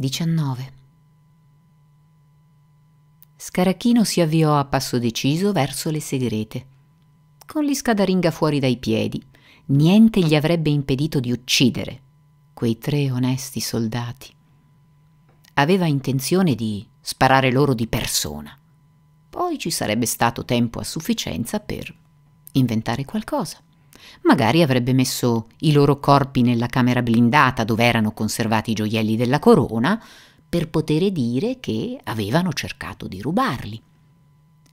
19. Scaracchino si avviò a passo deciso verso le segrete. Con l'iscadaringa fuori dai piedi, niente gli avrebbe impedito di uccidere quei tre onesti soldati. Aveva intenzione di sparare loro di persona. Poi ci sarebbe stato tempo a sufficienza per inventare qualcosa. Magari avrebbe messo i loro corpi nella camera blindata dove erano conservati i gioielli della corona per poter dire che avevano cercato di rubarli.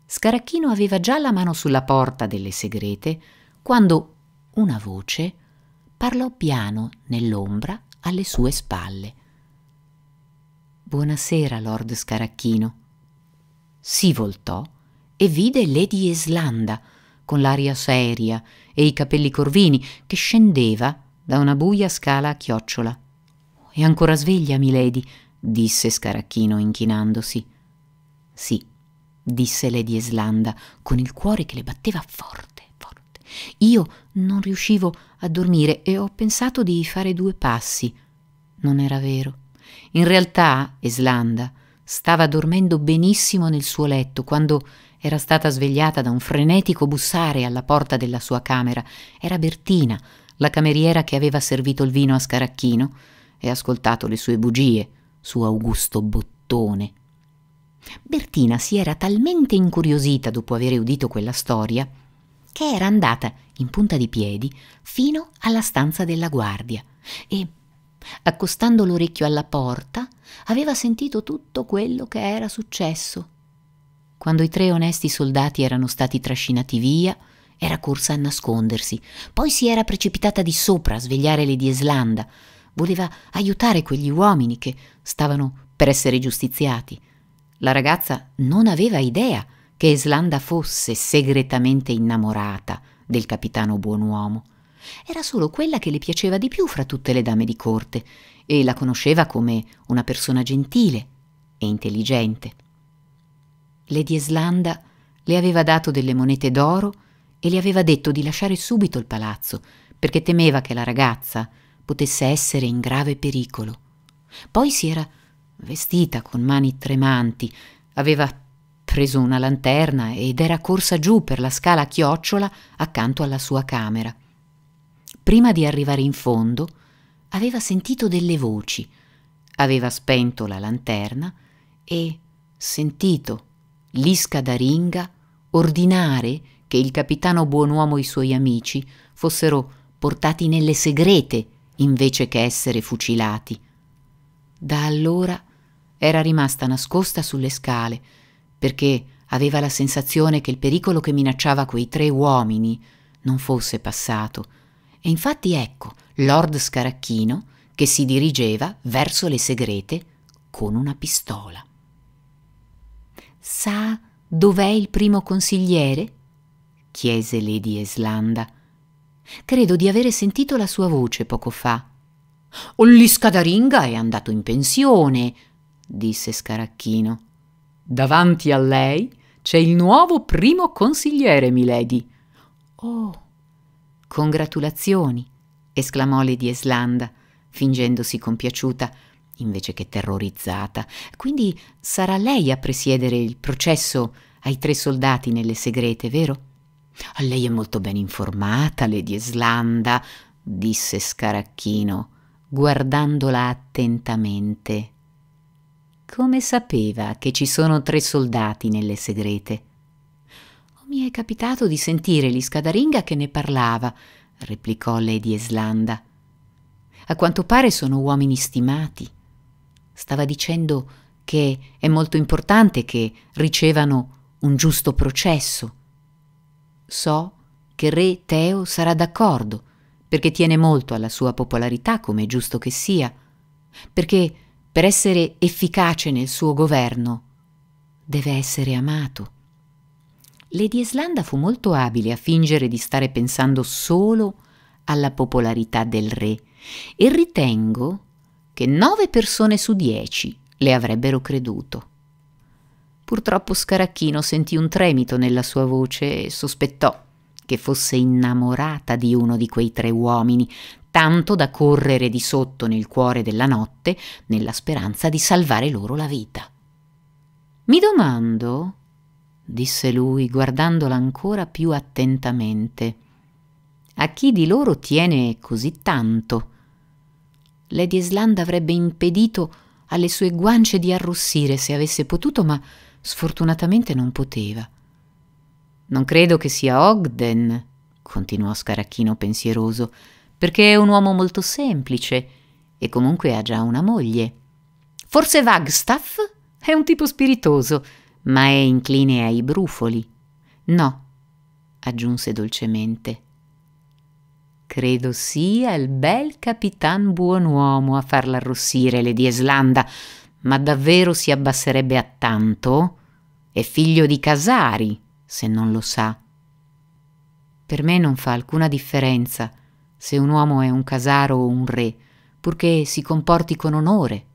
Scaracchino aveva già la mano sulla porta delle segrete quando una voce parlò piano nell'ombra alle sue spalle. Buonasera, Lord Scaracchino. Si voltò e vide Lady Eslanda, con l'aria seria e i capelli corvini, che scendeva da una buia scala a chiocciola. È ancora sveglia, milady? disse Scaracchino inchinandosi. Sì, disse Lady Eslanda, con il cuore che le batteva forte, forte. Io non riuscivo a dormire e ho pensato di fare due passi. Non era vero. In realtà, Eslanda stava dormendo benissimo nel suo letto quando era stata svegliata da un frenetico bussare alla porta della sua camera. Era Bertina, la cameriera che aveva servito il vino a Scaracchino e ascoltato le sue bugie su Augusto Bottone. Bertina si era talmente incuriosita dopo aver udito quella storia che era andata in punta di piedi fino alla stanza della guardia e, accostando l'orecchio alla porta, aveva sentito tutto quello che era successo quando i tre onesti soldati erano stati trascinati via, era corsa a nascondersi. Poi si era precipitata di sopra a svegliare Lady Eslanda. Voleva aiutare quegli uomini che stavano per essere giustiziati. La ragazza non aveva idea che Eslanda fosse segretamente innamorata del capitano buonuomo. Era solo quella che le piaceva di più fra tutte le dame di corte e la conosceva come una persona gentile e intelligente. Lady Eslanda le aveva dato delle monete d'oro e le aveva detto di lasciare subito il palazzo, perché temeva che la ragazza potesse essere in grave pericolo. Poi si era vestita con mani tremanti, aveva preso una lanterna ed era corsa giù per la scala a chiocciola accanto alla sua camera. Prima di arrivare in fondo, aveva sentito delle voci, aveva spento la lanterna e sentito l'isca d'Aringa ordinare che il capitano buonuomo e i suoi amici fossero portati nelle segrete invece che essere fucilati. Da allora era rimasta nascosta sulle scale perché aveva la sensazione che il pericolo che minacciava quei tre uomini non fosse passato. E infatti ecco Lord Scaracchino che si dirigeva verso le segrete con una pistola. Sa dov'è il primo consigliere? chiese Lady Eslanda. Credo di avere sentito la sua voce poco fa. L'iscadaringa è andato in pensione, disse Scaracchino. Davanti a lei c'è il nuovo primo consigliere, milady. Oh, congratulazioni, esclamò Lady Eslanda, fingendosi compiaciuta invece che terrorizzata. Quindi sarà lei a presiedere il processo ai tre soldati nelle segrete, vero? Lei è molto ben informata, Lady Eslanda, disse Scaracchino, guardandola attentamente. Come sapeva che ci sono tre soldati nelle segrete? Mi è capitato di sentire l'iscadaringa che ne parlava, replicò Lady Eslanda. A quanto pare sono uomini stimati stava dicendo che è molto importante che ricevano un giusto processo. So che re Teo sarà d'accordo, perché tiene molto alla sua popolarità, come è giusto che sia, perché per essere efficace nel suo governo deve essere amato. Lady Eslanda fu molto abile a fingere di stare pensando solo alla popolarità del re e ritengo che nove persone su dieci le avrebbero creduto. Purtroppo Scaracchino sentì un tremito nella sua voce e sospettò che fosse innamorata di uno di quei tre uomini, tanto da correre di sotto nel cuore della notte nella speranza di salvare loro la vita. Mi domando, disse lui guardandola ancora più attentamente, a chi di loro tiene così tanto? Lady Island avrebbe impedito alle sue guance di arrossire se avesse potuto, ma sfortunatamente non poteva. Non credo che sia Ogden, continuò Scaracchino pensieroso, perché è un uomo molto semplice e comunque ha già una moglie. Forse Wagstaff è un tipo spiritoso, ma è incline ai brufoli. No, aggiunse dolcemente. Credo sia il bel capitan buonuomo a farla arrossire Lady Eslanda, ma davvero si abbasserebbe a tanto? È figlio di Casari, se non lo sa. Per me non fa alcuna differenza se un uomo è un casaro o un re, purché si comporti con onore,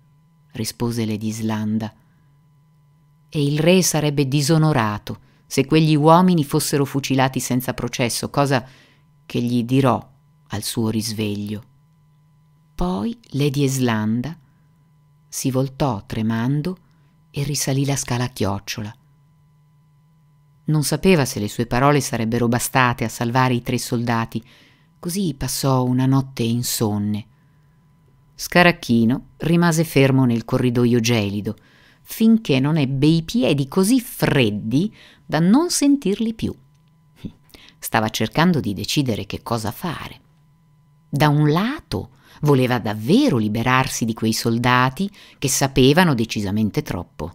rispose Lady Islanda. E il re sarebbe disonorato se quegli uomini fossero fucilati senza processo, cosa che gli dirò al suo risveglio. Poi Lady Eslanda si voltò tremando e risalì la scala a chiocciola. Non sapeva se le sue parole sarebbero bastate a salvare i tre soldati, così passò una notte insonne. Scaracchino rimase fermo nel corridoio gelido, finché non ebbe i piedi così freddi da non sentirli più. Stava cercando di decidere che cosa fare. Da un lato voleva davvero liberarsi di quei soldati che sapevano decisamente troppo.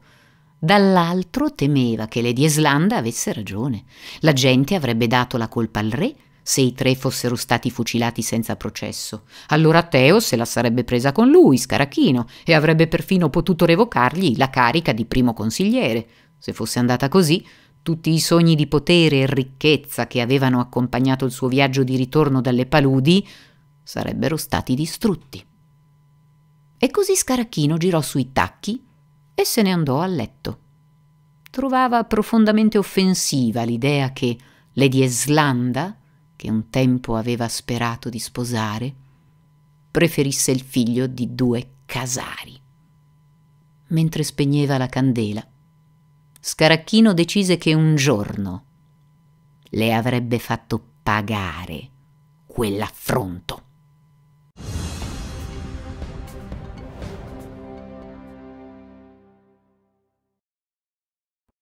Dall'altro temeva che Lady Eslanda avesse ragione. La gente avrebbe dato la colpa al re se i tre fossero stati fucilati senza processo. Allora Teo se la sarebbe presa con lui, Scarachino, e avrebbe perfino potuto revocargli la carica di primo consigliere. Se fosse andata così, tutti i sogni di potere e ricchezza che avevano accompagnato il suo viaggio di ritorno dalle paludi sarebbero stati distrutti. E così Scaracchino girò sui tacchi e se ne andò a letto. Trovava profondamente offensiva l'idea che Lady Eslanda, che un tempo aveva sperato di sposare, preferisse il figlio di due casari. Mentre spegneva la candela, Scaracchino decise che un giorno le avrebbe fatto pagare quell'affronto.